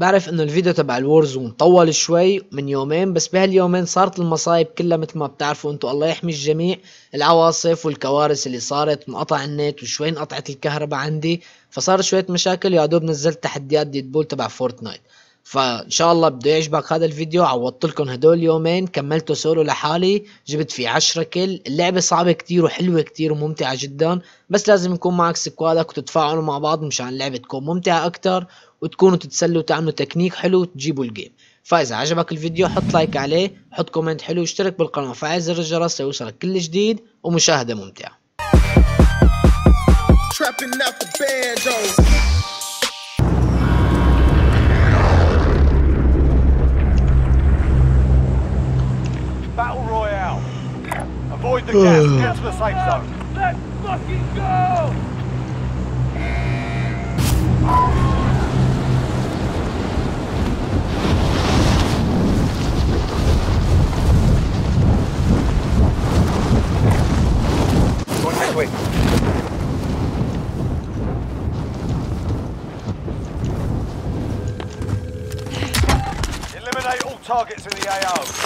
بعرف إنه الفيديو تبع الورزون طول شوي من يومين بس بهاليومين صارت المصايب كلها مثل ما بتعرفوا انتو الله يحمي الجميع العواصف والكوارث اللي صارت انقطع النت وشوي انقطعت الكهرباء عندي فصار شوية مشاكل. يا دوب نزلت تحديات ديد بول تبع فورتنايت. فإن شاء الله بده يعجبك هذا الفيديو عوضت لكم هدول اليومين كملته سولو لحالي جبت فيه 10 كل اللعبة صعبة كتير وحلوة كتير وممتعة جدا بس لازم يكون معك سكوادك وتتفاعلوا مع بعض مشان اللعبة تكون ممتعة أكتر وتكونوا تتسلوا وتعملوا تكنيك حلو وتجيبوا الجيم. فإذا عجبك الفيديو حط لايك عليه حط كومنت حلو واشترك بالقناة وفعل زر الجرس ليوصلك كل جديد ومشاهدة ممتعة. The gas. Get to the safe zone. Let's fucking go! Quick. Eliminate all targets in the AO.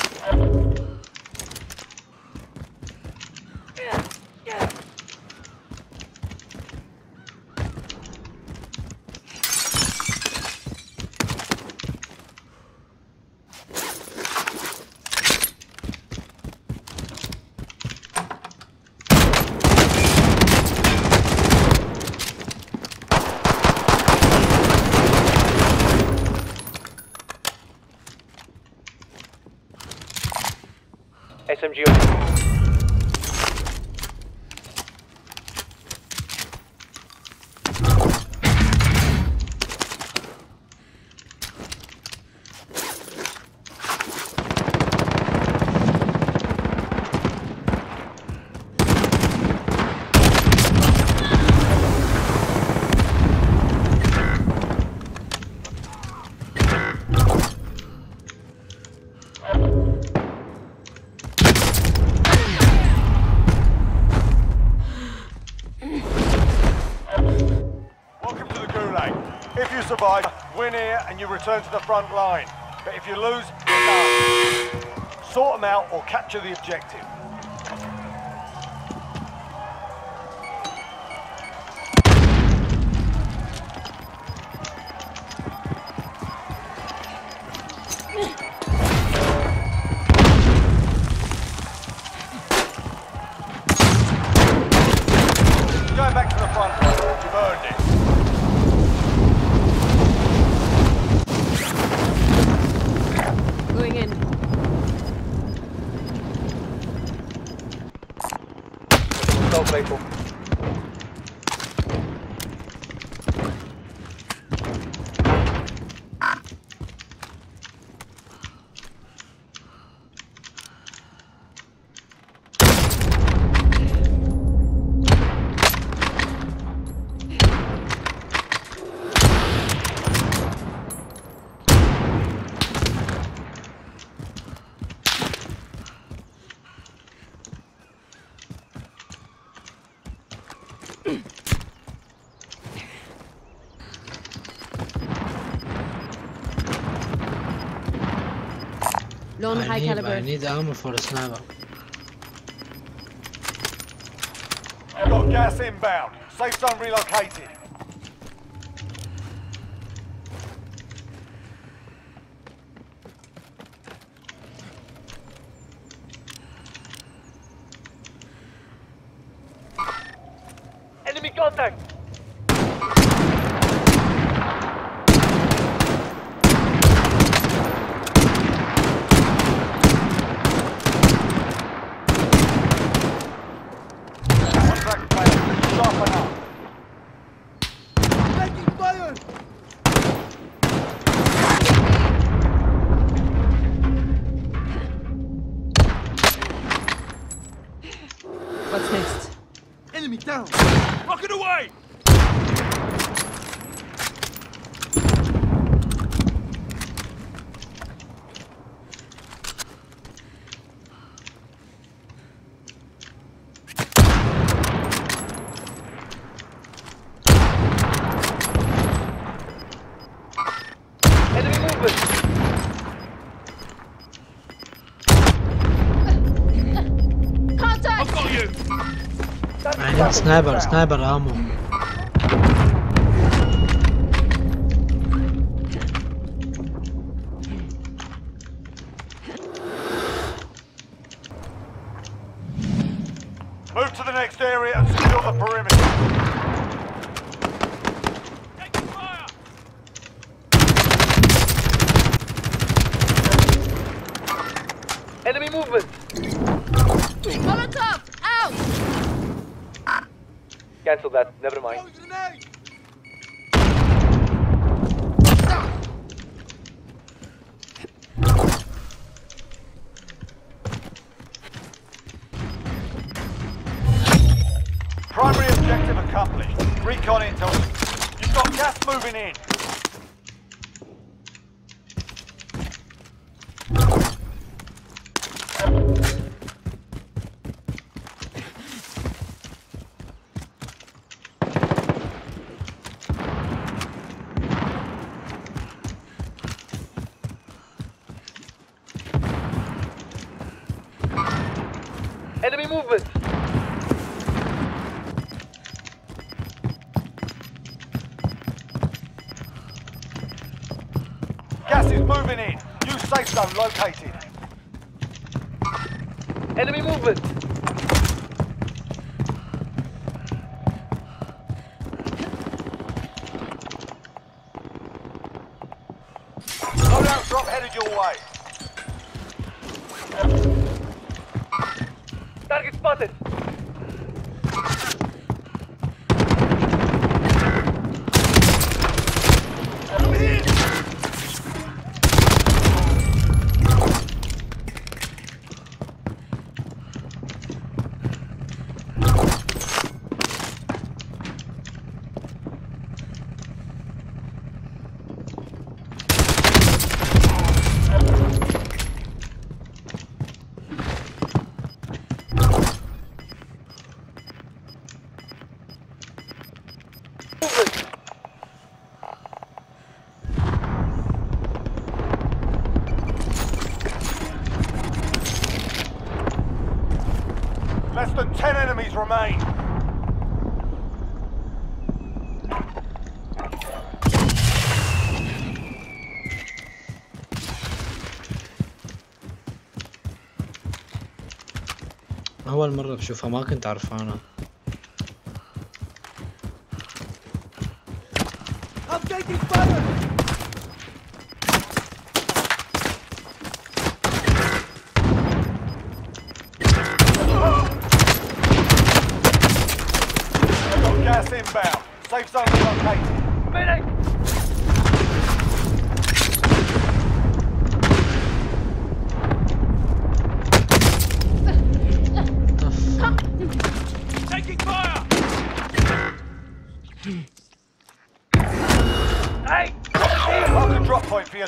SMG Welcome to the Win here and you return to the front line. But if you lose, you're done. Sort them out or capture the objective. Go, people. Lone high I need, I caliber. need ammo for a sniper. Got gas inbound. Safe zone relocated. Enemy contact! What's next? Enemy down. Rocket away! Enemy movement. Contact! I've got you. Sniper, sniper ammo. Move to the next area and secure the perimeter. Enemy movement! Cancel that. Never mind. Primary objective accomplished. Recon intel. You've got gas moving in. Movement. Gas is moving in. New safe zone located. Enemy movement. Loadout drop headed your way. Spotted. Less than 10 enemies remain. اول مرة بشوفها ما كنت عرفانها I'm taking fire!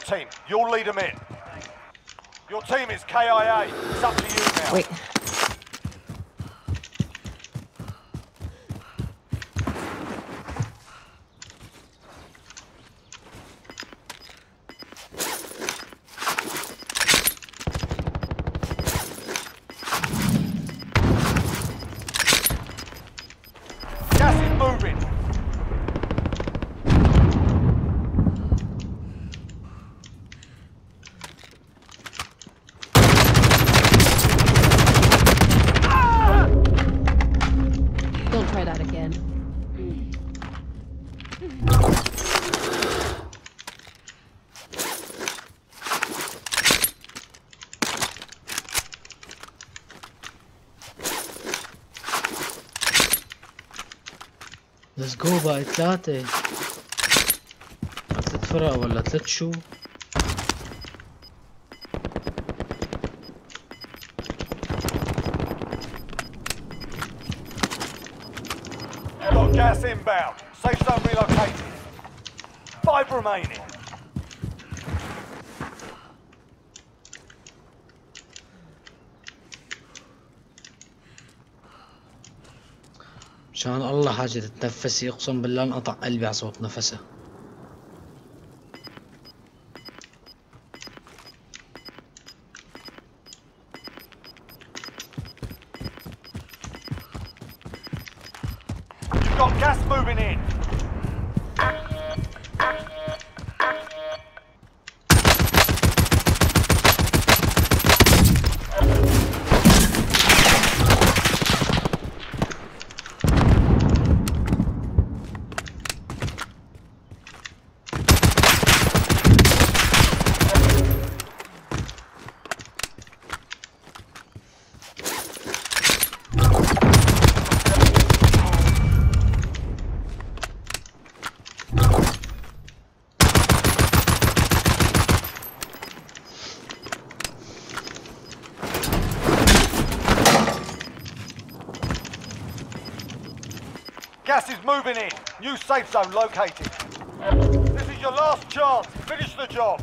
Team. You'll lead them in. Your team is KIA. It's up to you now. Wait. جو بقى ثلاثة ثلاث فرق ولا ثلاث شو Got gas inbound. Safe zone relocated. Five remaining. مشان الله حاجة تتنفسي أقسم بالله انقطع قلبي على صوت نفسها moving in. New safe zone located. This is your last chance. Finish the job.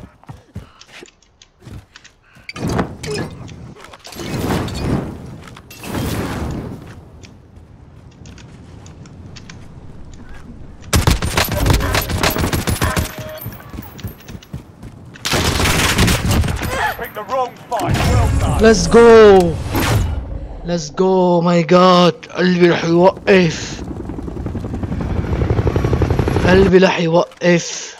Pick the wrong fight. Well done. Let's go Let's go ماي جاد قلبي رح يوقف قلبي رح يوقف.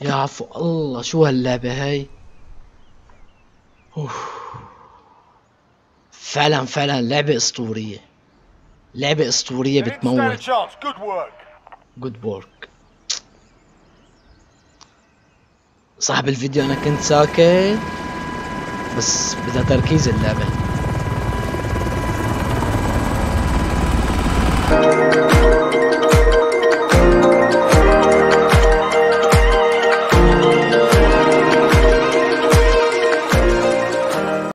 يا عفو الله شو هاللعبة هاي؟ أوف. فعلا فعلا لعبة أسطورية. لعبة أسطورية بتموت. جود وورك صاحب الفيديو أنا كنت ساكت بس بدها تركيز اللعبة.